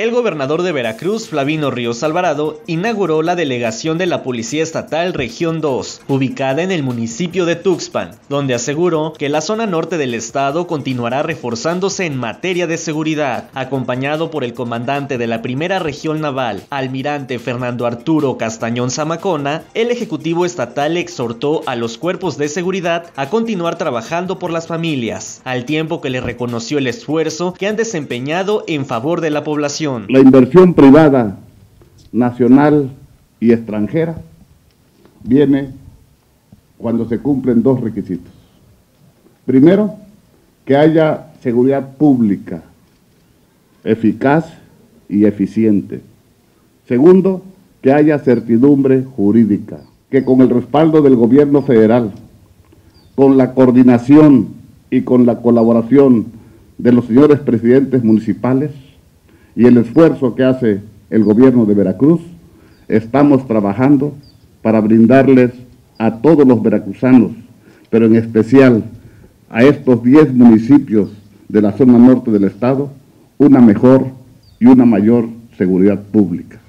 El gobernador de Veracruz, Flavino Ríos Alvarado, inauguró la delegación de la Policía Estatal Región 2, ubicada en el municipio de Tuxpan, donde aseguró que la zona norte del estado continuará reforzándose en materia de seguridad, acompañado por el comandante de la primera región naval, almirante Fernando Arturo Castañón Zamacona, el Ejecutivo Estatal exhortó a los cuerpos de seguridad a continuar trabajando por las familias, al tiempo que le reconoció el esfuerzo que han desempeñado en favor de la población. La inversión privada nacional y extranjera viene cuando se cumplen dos requisitos. Primero, que haya seguridad pública eficaz y eficiente. Segundo, que haya certidumbre jurídica, que con el respaldo del gobierno federal, con la coordinación y con la colaboración de los señores presidentes municipales, y el esfuerzo que hace el gobierno de Veracruz, estamos trabajando para brindarles a todos los veracruzanos, pero en especial a estos 10 municipios de la zona norte del estado, una mejor y una mayor seguridad pública.